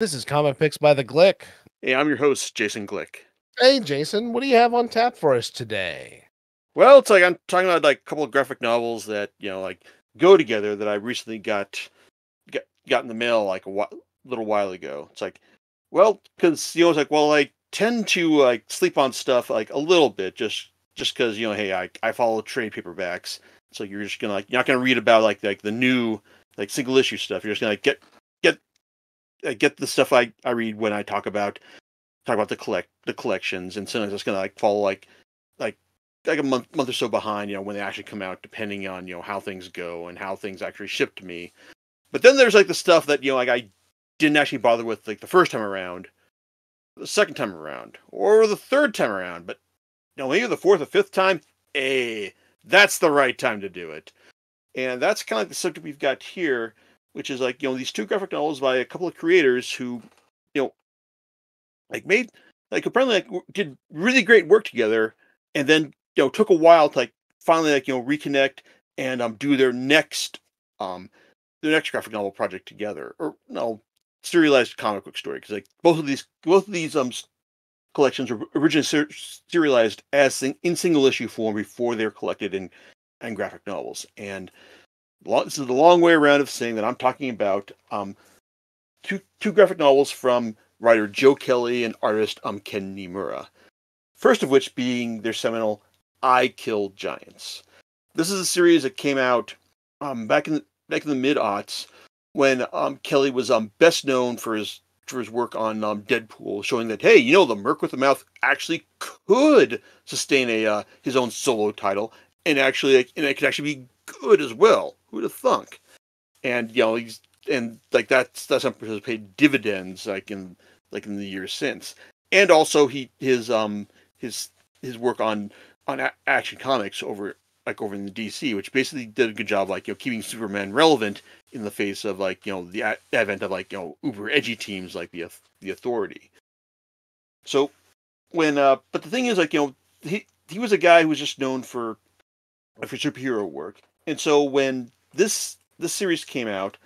This is Comic Picks by the Glick. Hey, I'm your host, Jason Glick. Hey, Jason, what do you have on tap for us today? Well, it's like I'm talking about like a couple of graphic novels that you know like go together that I recently got got, got in the mail like a wh- little while ago. It's like, well, because you know it's like well I tend to like sleep on stuff like a little bit just just because you know hey I I follow trade paperbacks, so you're just gonna like you're not gonna read about like like the new like single issue stuff. You're just gonna like, get uh, get the stuff I I read when I talk about talk about the collect the collections, and sometimes it's gonna like follow like like like a month month or so behind, you know, when they actually come out, depending on you know how things go and how things actually ship to me. But then there's like the stuff that you know like I didn't actually bother with like the first time around, the second time around, or the third time around, but you know maybe the fourth or fifth time. Hey, that's the right time to do it. And that's kind of like the subject we've got here, which is like you know these two graphic novels by a couple of creators who, you know, like made like apparently like did really great work together, and then you know took a while to like finally like you know reconnect and um do their next um their next graphic novel project together or no serialized comic book story because like both of these both of these um collections were originally ser- serialized as in single issue form before they're collected in and graphic novels. And this is the long way around of saying that I'm talking about um two two graphic novels from writer Joe Kelly and artist um Ken Niimura. First of which being their seminal I Kill Giants. This is a series that came out um, back in back in the mid aughts when um, Kelly was um, best known for his for his work on um, Deadpool, showing that hey, you know, the Merc with the Mouth actually could sustain a uh, his own solo title, and actually, and it could actually be good as well. Who'd have thunk? And you know, he's and like that's that's has paid dividends like in like in the years since. And also he his um his his work on on Action Comics over like over in the DC, which basically did a good job like you know keeping Superman relevant in the face of like you know the advent of like you know uber edgy teams like the the Authority. So when uh but the thing is like you know he he was a guy who was just known for for superhero work, and so when this this series came out,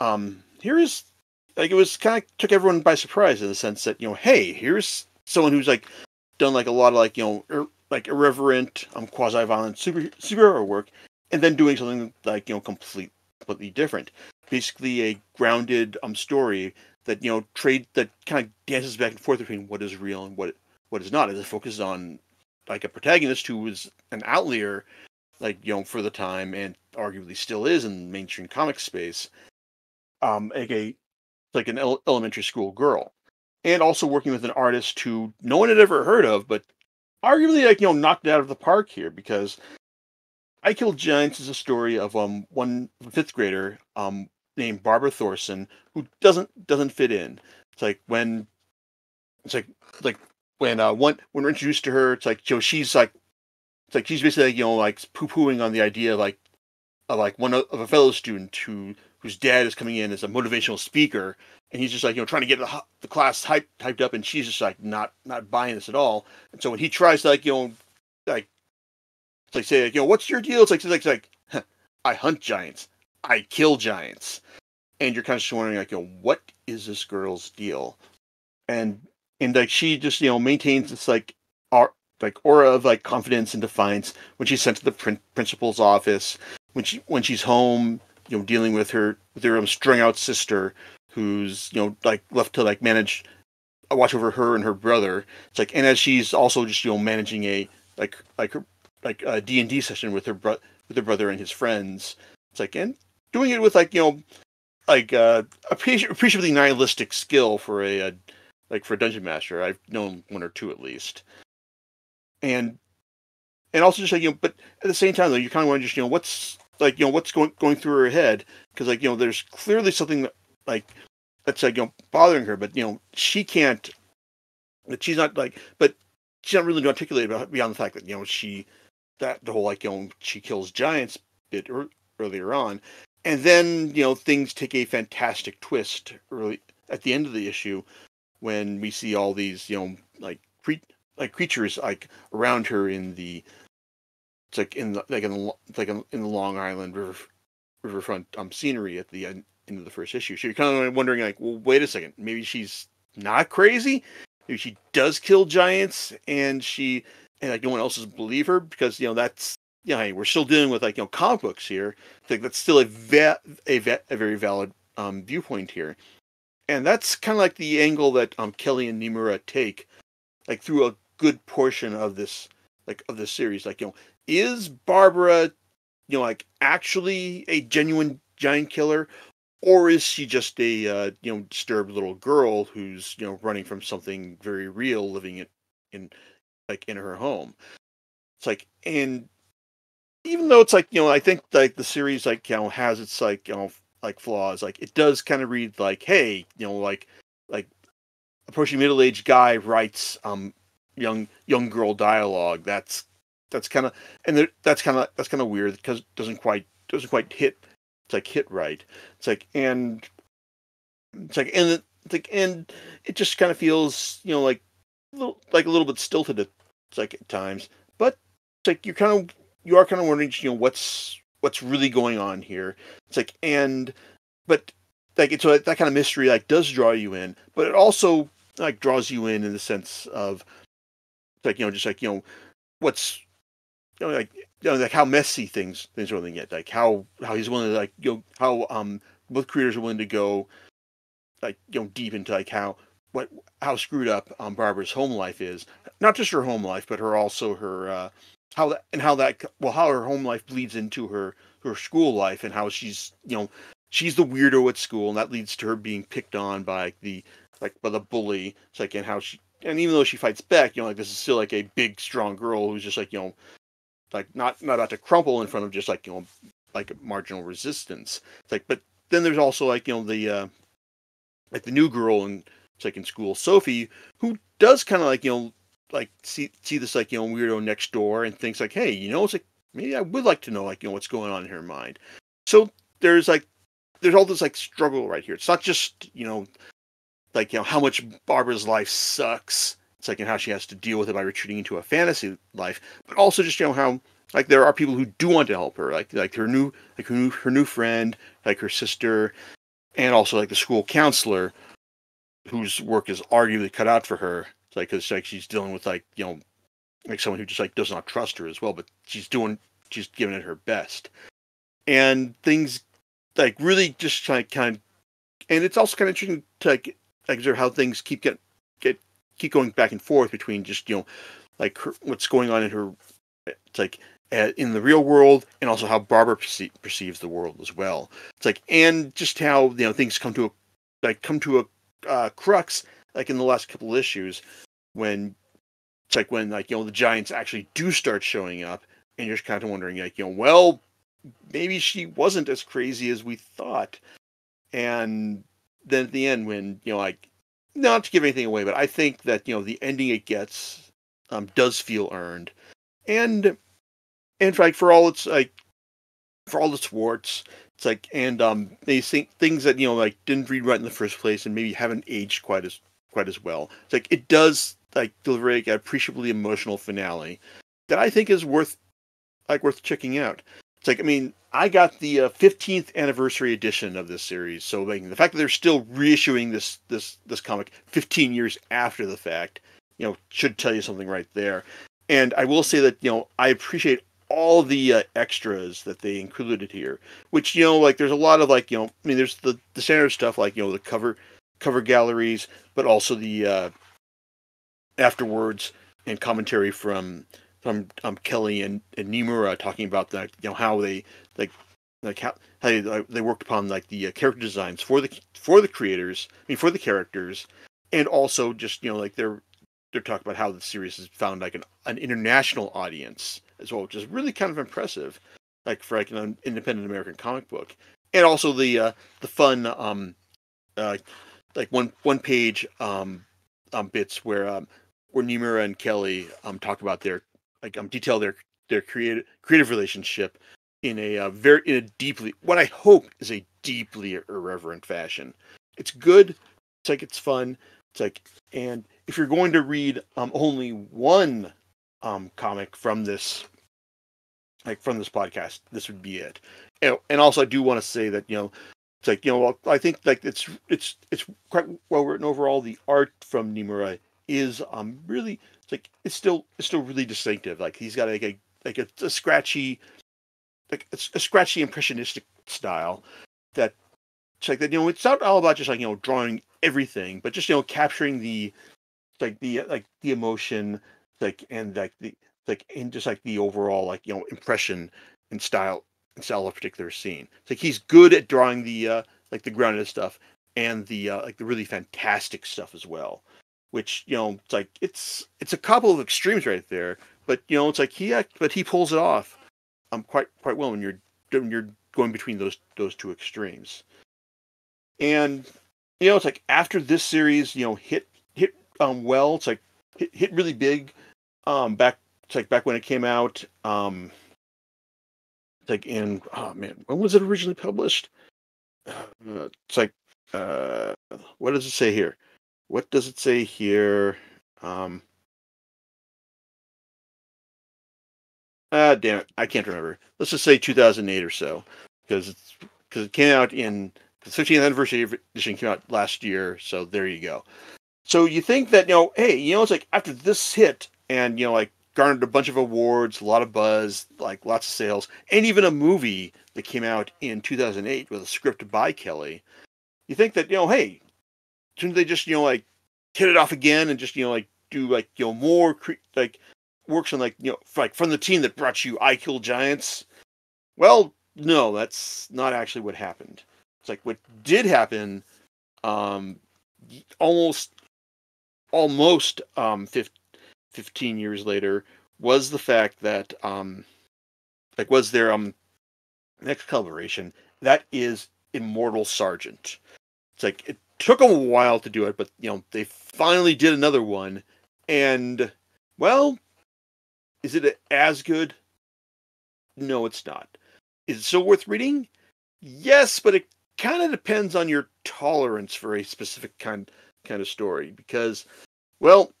um here is like it was kind of took everyone by surprise in the sense that you know hey here's someone who's like done like a lot of like you know er, like irreverent, um, quasi-violent super superhero work, and then doing something like you know complete, completely different. Basically, a grounded um story that you know trade that kind of dances back and forth between what is real and what what is not. As it focuses on like a protagonist who was an outlier, like you know for the time and arguably still is in mainstream comic space, um, like a like an elementary school girl, and also working with an artist who no one had ever heard of, but arguably like you know knocked it out of the park here because I Killed Giants is a story of um one fifth grader um named Barbara Thorson who doesn't doesn't fit in. It's like when it's like like when uh one when we're introduced to her, it's like you know she's like it's like she's basically like, you know like poo pooing on the idea of like of like one of, a fellow student who whose dad is coming in as a motivational speaker and he's just like you know trying to get the, the class hyped hyped up and she's just like not not buying this at all. And so when he tries to like you know like it's like say like, you know what's your deal? It's like it's like, it's like i hunt giants. I kill giants. And you're kind of just wondering like you know what is this girl's deal? And and like she just you know maintains this like art like aura of like confidence and defiance when she's sent to the prin- principal's office when she when she's home you know dealing with her with her um, strung out sister who's you know like left to like manage uh, watch over her and her brother. It's like and as she's also just you know managing a like like her like a d&d session with her bro- with her brother and his friends. It's like and doing it with like you know like uh appreci- appreciably nihilistic skill for a, a like for a dungeon master. I've known one or two at least and and also just like you know but at the same time though you kind of want to just you know what's like you know what's going going through her head because like you know there's clearly something that, like that's like you know bothering her but you know she can't that she's not like but she's not really articulate about beyond the fact that you know she that the whole like you know she kills giants bit er, earlier on and then you know things take a fantastic twist early at the end of the issue when we see all these you know like cre- like creatures like around her in the it's like in the like in the like in the Long Island river riverfront um scenery at the end of the first issue. So you're kind of wondering like, well, wait a second, maybe she's not crazy. Maybe she does kill giants, and she and like no one else is believe her because you know that's you know we're still dealing with like you know comic books here. I think that's still a va- a, va- a very valid um, viewpoint here, and that's kind of like the angle that um, Kelly and Niimura take, like through a good portion of this like of this series. Like you know, is Barbara, you know, like actually a genuine giant killer, or is she just a uh, you know disturbed little girl who's you know running from something very real, living it in like in her home? It's like, and even though it's like you know, I think like the series like you know has its like you know like flaws. Like it does kind of read like, hey, you know, like like approaching middle aged guy writes um young young girl dialogue. That's that's kind of and that's kind of that's kind of weird because it doesn't quite doesn't quite hit it's like hit right. It's like and it's like and it's like and it just kind of feels you know like like a little bit stilted at it's like at times, but it's like you're kind of you are kind of wondering you know what's what's really going on here. It's like and but like it's so that kind of mystery like does draw you in, but it also like draws you in in the sense of like you know just like you know what's you know like you know, like how messy things things are willing to get, like how how he's willing to like you know how um both creators are willing to go like you know deep into like how what how screwed up um Barbara's home life is, not just her home life, but her also her uh how that and how that well how her home life bleeds into her her school life and how she's you know she's the weirdo at school and that leads to her being picked on by the like by the bully. It's like and how she and even though she fights back, you know, like this is still like a big, strong girl who's just like you know like not not about to crumple in front of just like you know like marginal resistance. It's like, but then there's also like you know the uh, like the new girl in it's like school, Sophie, who does kind of like you know like see see this like you know weirdo next door and thinks like, hey, you know, it's like maybe I would like to know like you know what's going on in her mind. So there's like there's all this like struggle right here. It's not just you know like you know how much Barbara's life sucks it's like and how she has to deal with it by retreating into a fantasy life, but also just you know how like there are people who do want to help her, like like her new like her new her new friend, like her sister, and also like the school counselor, whose work is arguably cut out for her. It's like because like she's dealing with like you know like someone who just like does not trust her as well, but she's doing she's giving it her best, and things like really just like kind of, and it's also kind of interesting to like observe how things keep getting get keep going back and forth between just you know like her, what's going on in her it's like uh, in the real world and also how Barbara perce- perceives the world as well. It's like and just how you know things come to a like come to a uh, crux like in the last couple of issues when it's like when like you know the giants actually do start showing up and you're just kind of wondering like you know well maybe she wasn't as crazy as we thought and then at the end when you know like not to give anything away, but I think that you know the ending it gets um, does feel earned, and in fact, for all its like for all its warts, it's like and um they think things that you know like didn't read right in the first place and maybe haven't aged quite as quite as well. It's like it does like deliver like, an appreciably emotional finale that I think is worth like worth checking out. It's like I mean I got the uh, 15th anniversary edition of this series, so like, the fact that they're still reissuing this this this comic 15 years after the fact, you know, should tell you something right there. And I will say that you know I appreciate all the uh, extras that they included here, which you know like there's a lot of like you know I mean there's the the standard stuff like you know the cover cover galleries, but also the uh, afterwards and commentary from from um, Kelly and, and Niimura talking about that, you know, how they like like how, how they, they worked upon like the uh, character designs for the for the creators, I mean for the characters, and also just you know like they're they're talking about how the series has found like an, an international audience as well, which is really kind of impressive, like for like an independent American comic book, and also the uh, the fun um uh like one one page um um bits where um where Niimura and Kelly um talk about their like um detail their their creative creative relationship in a uh, very in a deeply what I hope is a deeply irreverent fashion. It's good. It's like it's fun. It's like and if you're going to read um only one um comic from this like from this podcast, this would be it. And, and also I do want to say that you know it's like you know I think like it's it's it's quite well written overall. The art from Niimura is um really it's like it's still it's still really distinctive. Like he's got like a like a, a scratchy like a, a scratchy impressionistic style that it's like that you know it's not all about just like you know drawing everything, but just you know capturing the like the like the emotion like and like the like and just like the overall like you know impression and style and style of a particular scene. It's like he's good at drawing the uh like the grounded stuff and the uh, like the really fantastic stuff as well. Which you know it's like it's it's a couple of extremes right there, but you know it's like he but he pulls it off um quite quite well when you're when you're going between those those two extremes. And you know it's like after this series you know hit hit um well it's like hit, hit really big um back it's like back when it came out um like in oh man when was it originally published uh, it's like uh what does it say here what does it say here? Um ah damn it. I can't remember. Let's just say 2008 or so because it's because it came out in the 15th anniversary edition came out last year so there you go. So you think that you know hey you know it's like after this hit and you know like garnered a bunch of awards, a lot of buzz, like lots of sales, and even a movie that came out in 2008 with a script by Kelly. You think that, you know, hey, shouldn't they just, you know, like hit it off again and just, you know, like do like, you know, more cre- like works on like, you know, like from the team that brought you I Kill Giants? Well, no, that's not actually what happened. It's like what did happen um almost almost um 50, 15 years later was the fact that um like was their um next collaboration that is immortal sergeant it's like it took them a while to do it but you know they finally did another one. And well is it as good? No it's not. Is it still worth reading? Yes but it kind of depends on your tolerance for a specific kind kind of story because well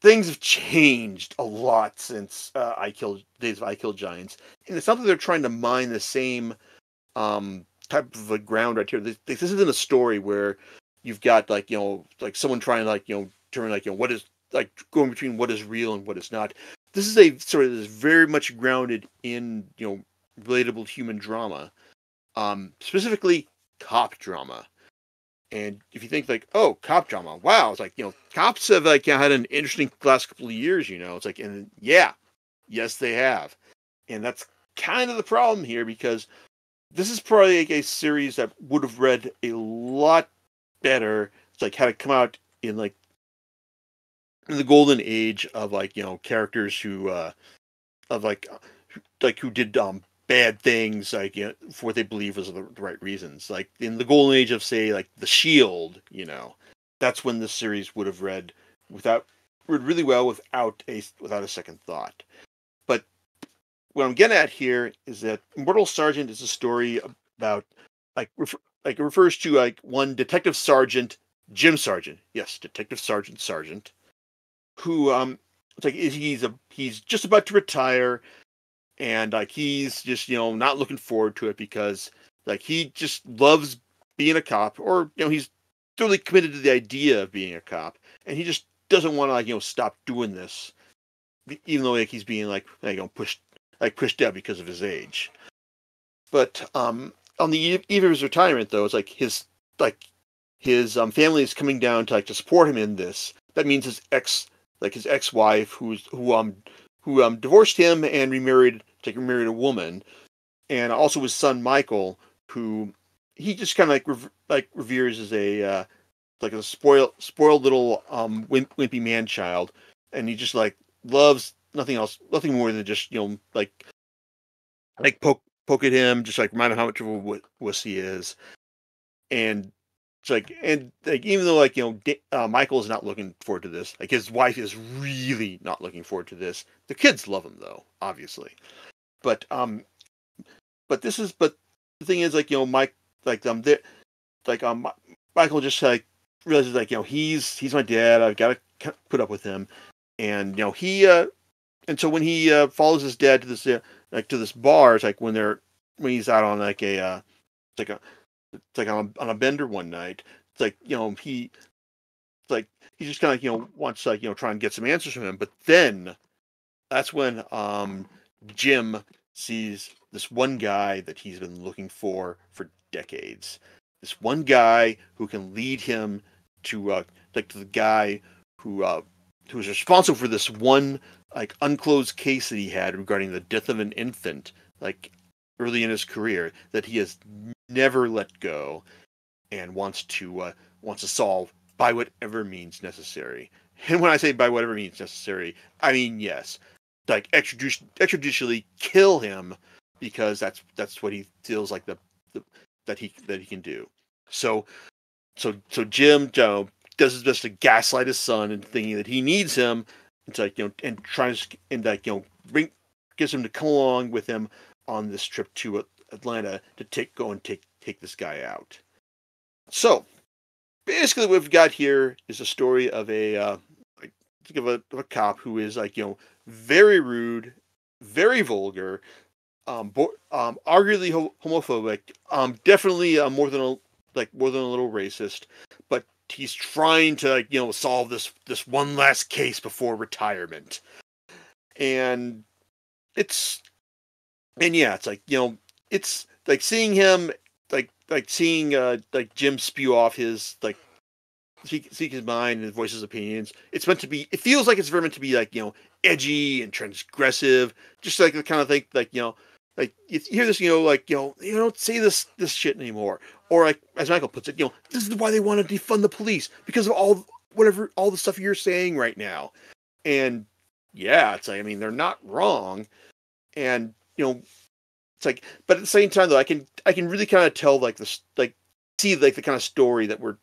things have changed a lot since uh, I killed Days of I Kill Giants, and it's not that they're trying to mine the same um, type of a ground right here. This, this isn't a story where you've got like you know like someone trying to like you know determine like you know what is like going between what is real and what is not. This is a story that is very much grounded in you know relatable human drama, um, specifically cop drama. And if you think like, oh, cop drama, wow, it's like you know, cops have like had an interesting last couple of years. You know, it's like, and yeah, yes, they have, and that's kind of the problem here because this is probably like a series that would have read a lot better. It's like had it come out in like in the golden age of like you know characters who uh of like like who did um bad things like you know, for what they believe was the, right reasons. Like in the golden age of say like the Shield, you know, that's when this series would have read without read really well without a without a second thought. But what I'm getting at here is that Immortal Sergeant is a story about like refer, like it refers to like one detective sergeant Jim Sargent, yes, Detective Sergeant Sargent, who um it's like he's a he's just about to retire and like he's just you know not looking forward to it because like he just loves being a cop or you know he's totally committed to the idea of being a cop and he just doesn't want to like you know stop doing this even though like he's being like you know pushed like pushed out because of his age. But um on the eve of his retirement though it's like his like his um family is coming down to like to support him in this. That means his ex like his ex-wife who's who um who um divorced him and remarried like remarried a woman, and also his son Michael, who he just kind of like rev- like reveres as a uh, like a spoiled spoiled little um wimp, wimpy man child, and he just like loves nothing else, nothing more than just you know like like poke poke at him, just like remind him how much of a wuss he is, and it's like and like even though like you know uh, Michael is not looking forward to this, like his wife is really not looking forward to this. The kids love him though, obviously. But um, but this is but the thing is like you know Mike like um there like um Michael just like realizes like you know he's he's my dad. I've got to put up with him, and you know he uh and so when he uh, follows his dad to this uh, like to this bar, it's like when they're when he's out on like a uh, like a it's like on a, on a bender one night. It's like you know he, it's like he just kind of you know wants to like you know try and get some answers from him. But then that's when um Jim sees this one guy that he's been looking for for decades. This one guy who can lead him to uh like to the guy who uh who was responsible for this one like unclosed case that he had regarding the death of an infant like early in his career that he has never let go and wants to uh, wants to solve by whatever means necessary. And when I say by whatever means necessary, I mean yes, like extradition, extrajudicially kill him because that's that's what he feels like the, the that he that he can do. So so so Jim Joe does his best to gaslight his son and thinking that he needs him. It's like you know and tries and like you know bring gets him to come along with him on this trip to Atlanta to take go and take take this guy out. So basically, what we've got here is a story of a uh, like think of a, of a cop who is like you know very rude, very vulgar, um, bo- um arguably ho- homophobic, um, definitely uh, more than a like more than a little racist, but he's trying to you know solve this this one last case before retirement, and it's and yeah, it's like you know it's like seeing him like like seeing uh like Jim spew off his like speak, speak his mind and voice his opinions. It's meant to be. It feels like it's very meant to be like you know edgy and transgressive, just like the kind of thing like you know like you hear this you know like you know you don't say this this shit anymore, or like as Michael puts it, you know this is why they want to defund the police because of all whatever all the stuff you're saying right now, and yeah, it's like I mean they're not wrong, and you know it's like but at the same time though i can i can really kind of tell like this like see like the kind of story that we're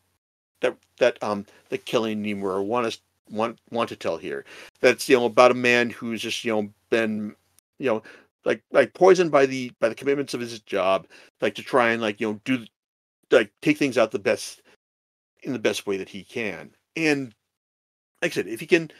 that that um the killing Niimura want to want want to tell here. That's you know about a man who's just you know been you know like like poisoned by the by the commitments of his job like to try and like you know do like take things out the best in the best way that he can and like i said if you can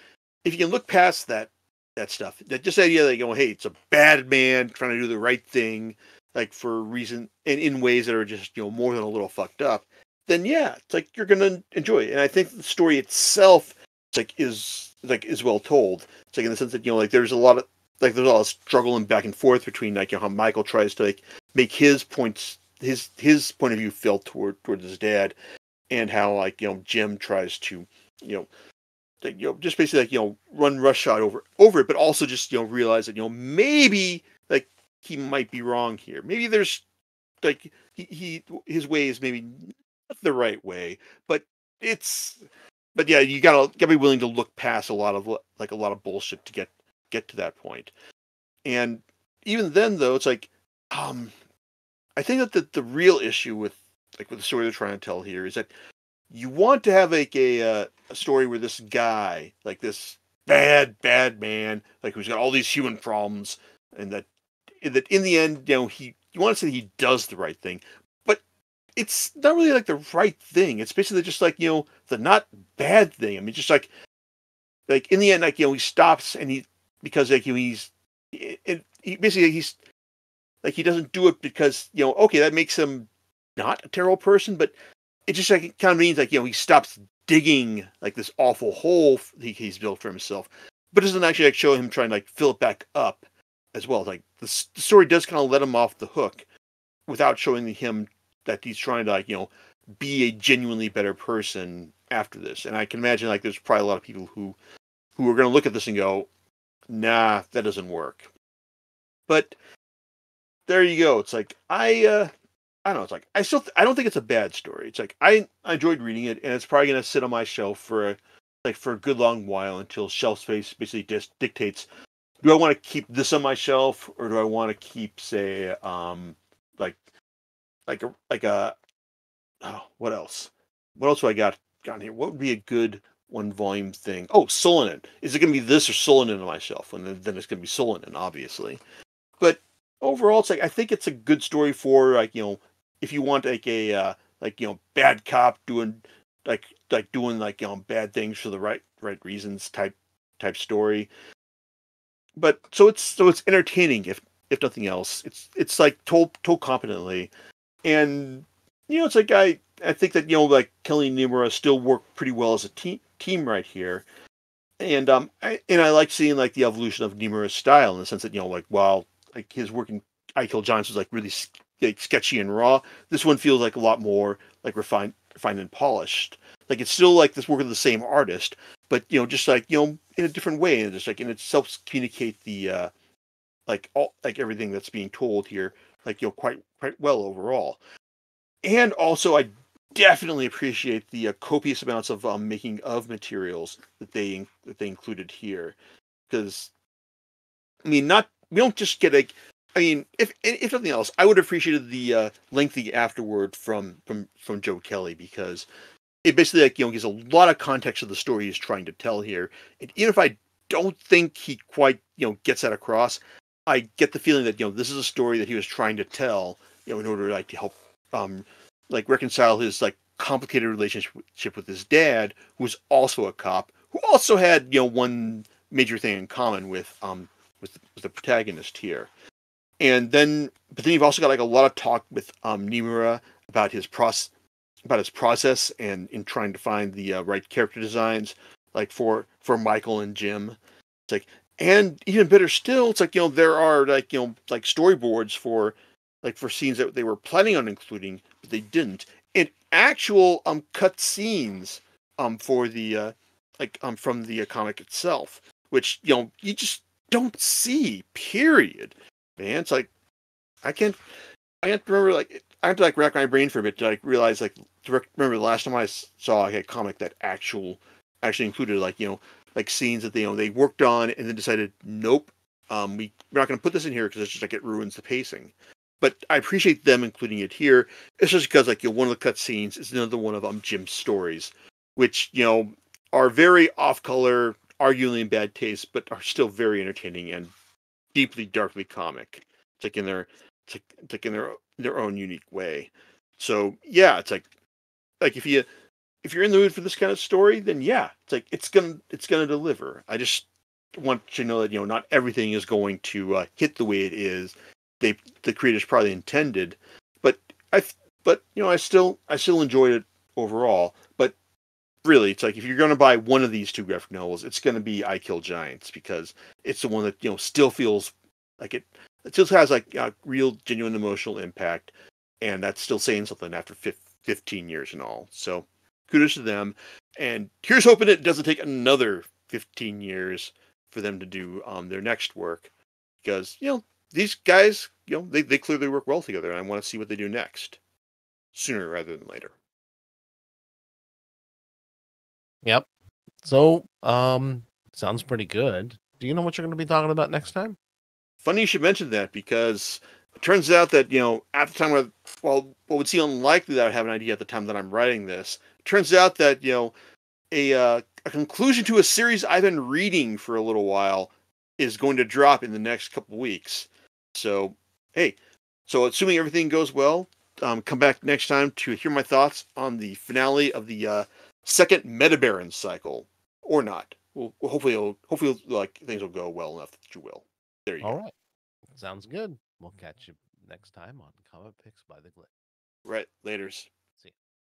if you can look past that that stuff. That just idea that you know, hey, it's a bad man trying to do the right thing, like for a reason and in ways that are just you know more than a little fucked up. Then yeah, it's like you're gonna enjoy it. And I think the story itself, it's like is like is well told. It's like in the sense that you know, like there's a lot of like there's a lot of struggle and back and forth between like you know how Michael tries to like make his points his his point of view felt toward towards his dad, and how like you know Jim tries to you know like, you know, just basically like you know, run rush shot over over it, but also just you know realize that you know maybe like he might be wrong here. Maybe there's like he, he his way is maybe not the right way, but it's but yeah, you gotta gotta be willing to look past a lot of like a lot of bullshit to get get to that point. And even then, though, it's like um, I think that the the real issue with like with the story they're trying to tell here is that you want to have like a uh, a story where this guy, like this bad bad man, like who's got all these human problems, and that that in the end, you know, he you want to say he does the right thing, but it's not really like the right thing. It's basically just like you know the not bad thing. I mean, just like like in the end, like you know, he stops and he because like you know, he's it, he basically he's like he doesn't do it because you know okay that makes him not a terrible person, but it just like it kind of means like you know he stops digging like this awful hole he, he's built for himself, but doesn't actually like show him trying to like fill it back up as well. Like the, the story does kind of let him off the hook without showing him that he's trying to like you know be a genuinely better person after this. And I can imagine like there's probably a lot of people who who are going to look at this and go, "Nah, that doesn't work." But there you go. It's like I uh I don't know. It's like I still th- I don't think it's a bad story. It's like I, I enjoyed reading it, and it's probably gonna sit on my shelf for a, like for a good long while until shelf space basically just dictates. Do I want to keep this on my shelf, or do I want to keep say um like like a like a oh what else? What else do I got got here? What would be a good one volume thing? Oh, Solonen. Is it gonna be this or Solonen on my shelf? And then, then it's gonna be Solonen, obviously. Overall, it's like I think it's a good story for like you know if you want like a uh, like you know bad cop doing like like doing like you know bad things for the right right reasons type type story. But so it's so it's entertaining if if nothing else. It's it's like told told competently. And you know, it's like I I think that you know like Kelly and Niimura still work pretty well as a team team right here, and um I and I like seeing like the evolution of Niimura's style in the sense that you know like while like his work in I Kill Giants was like really like sketchy and raw, this one feels like a lot more like refined refined and polished. Like it's still like this work of the same artist, but you know just like you know in a different way, and just like and it helps communicate the uh like all like everything that's being told here like you know quite quite well overall. And also I definitely appreciate the uh, copious amounts of um, making of materials that they that they included here, because I mean, not we don't just get a. I mean, if if nothing else, I would have appreciated the uh, lengthy afterword from from from Joe Kelly because it basically like you know gives a lot of context of the story he's trying to tell here. And even if I don't think he quite you know gets that across, I get the feeling that you know this is a story that he was trying to tell you know in order like to help um, like reconcile his like complicated relationship with his dad, who was also a cop, who also had you know one major thing in common with um with, with the protagonist here. And then, but then you've also got like a lot of talk with um Niimura about his process, about his process, and in trying to find the uh, right character designs, like for for Michael and Jim. It's like, and even better still, it's like you know there are like you know like storyboards for like for scenes that they were planning on including, but they didn't. And actual um cut scenes um for the uh like um from the uh, comic itself, which you know you just don't see. Period. Man, it's like I can't I can't remember like I have to like rack my brain for a bit to like realize like to remember the last time I saw like, a comic that actual actually included like you know like scenes that they you know they worked on and then decided nope um we we're not going to put this in here because it's just like it ruins the pacing but I appreciate them including it here. It's just because like you know, one of the cut scenes is another one of um Jim's stories, which you know are very off color, arguably in bad taste, but are still very entertaining and deeply darkly comic. It's like in their it's like, it's like in their their own unique way. So yeah, it's like like if you if you're in the mood for this kind of story, then yeah, it's like it's gonna it's gonna deliver. I just want you to know that you know not everything is going to uh, hit the way it is they the creators probably intended. But I but you know I still I still enjoyed it overall. Really, it's like if you're going to buy one of these two graphic novels, it's going to be I Kill Giants because it's the one that you know still feels like it. It still has like a real genuine emotional impact, and that's still saying something after 15 years and all. So kudos to them. And here's hoping it doesn't take another 15 years for them to do um, their next work because you know these guys, you know, they, they clearly work well together, and I want to see what they do next, sooner rather than later. Yep. So, um, sounds pretty good. Do you know what you're going to be talking about next time? Funny you should mention that because it turns out that you know at the time, of, well, what would seem unlikely that I would have an idea at the time that I'm writing this. turns out that you know a uh, a conclusion to a series I've been reading for a little while is going to drop in the next couple weeks. So, hey, so assuming everything goes well, um, come back next time to hear my thoughts on the finale of the uh, second Metabaron cycle, or not. Well, hopefully, it'll, hopefully, like things will go well enough that you will. There you All go. All right, sounds good. We'll catch you next time on Comic Picks by the Glick. Right, later's.